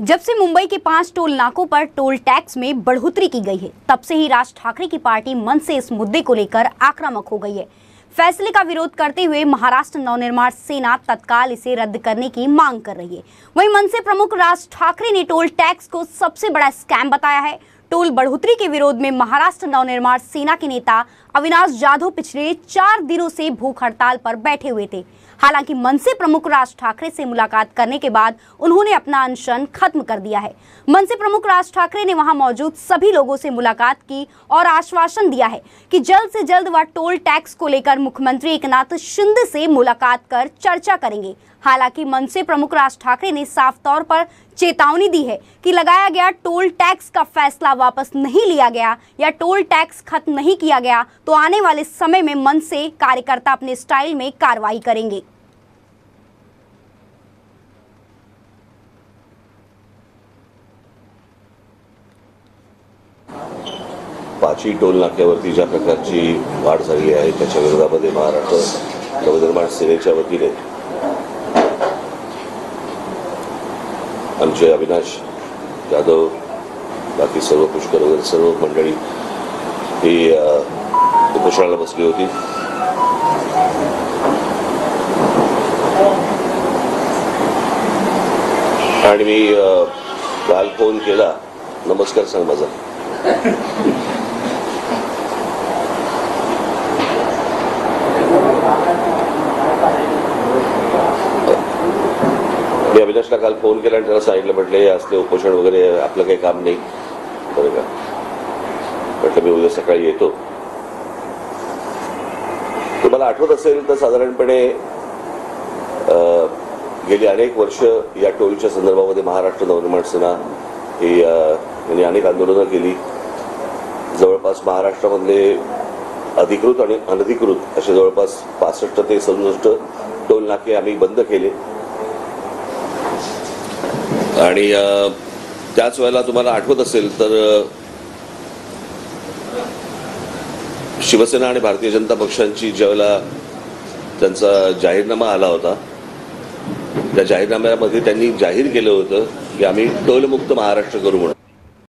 जब से मुंबई के पाँच टोल नाकों पर टोल टैक्स में बढ़ोतरी की गई है, तब से ही राज ठाकरे की पार्टी मन से इस मुद्दे को लेकर आक्रामक हो गई है। फैसले का विरोध करते हुए महाराष्ट्र नवनिर्माण सेना तत्काल इसे रद्द करने की मांग कर रही है। वहीं मनसे प्रमुख राज ठाकरे ने टोल टैक्स को सबसे बड़ा स्कैम बताया है। टोल बढ़ोतरी के विरोध में महाराष्ट्र नवनिर्माण सेना के नेता अविनाश जाधव पिछले चार दिनों से भूख हड़ताल पर बैठे हुए थे। हालाँकि मनसे प्रमुख राज ठाकरे से मुलाकात करने के बाद उन्होंने अपना अनशन खत्म कर दिया है। मनसे प्रमुख राज ठाकरे ने वहाँ मौजूद सभी लोगों से मुलाकात की और आश्वासन दिया है कि जल्द से जल्द वह टोल टैक्स को लेकर मुख्यमंत्री एकनाथ शिंदे से मुलाकात कर चर्चा करेंगे। हालाँकि मनसे प्रमुख राज ठाकरे ने साफ़ तौर पर चेतावनी दी है कि लगाया गया टोल टैक्स का फैसला वापस नहीं लिया गया या टोल टैक्स खत्म नहीं किया गया तो आने वाले समय में मन से कार्यकर्ता अपने स्टाइल में कार्रवाई करेंगे। पाचही टोल नाक्यावरती ज्या प्रकारची वाढ झाली आहे. त्याच्या विरोधामध्ये महाराष्ट्र नवनिर्माण सेनेच्या वतीने आमचे अविनाश जाधव बाकी सर्व पुष्कर वगैरे सर्व मंडळी ही उपोषणाला बसली होती. आणि मी काल फोन केला. नमस्कार सांग माझा. मी अविनाशला काल फोन केला आणि त्याला सांगितलं म्हटलं हे असले उपोषण वगैरे आपलं काही काम नाही. बरं का म्हटलं मी उद्या सकाळी येतो तुम्हाला आठवत असेल तर साधारणपणे गेली अनेक वर्ष या टोलच्या संदर्भामध्ये महाराष्ट्र नवनिर्माण सेना ही यांनी अनेक आंदोलनं केली. जवळपास महाराष्ट्रामधले अधिकृत आणि अनधिकृत असे जवळपास पासष्ट ते सदुसष्ट टोल नाके आम्ही बंद केले. आणि त्याच वेळेला तुम्हाला आठवत असेल तर शिवसेना आणि भारतीय जनता पक्षांची ज्यावेळेला त्यांचा जाहीरनामा आला होता त्या जाहीरनाम्यामध्ये त्यांनी जाहीर केलं होतं की आम्ही टोलमुक्त महाराष्ट्र करू म्हणून.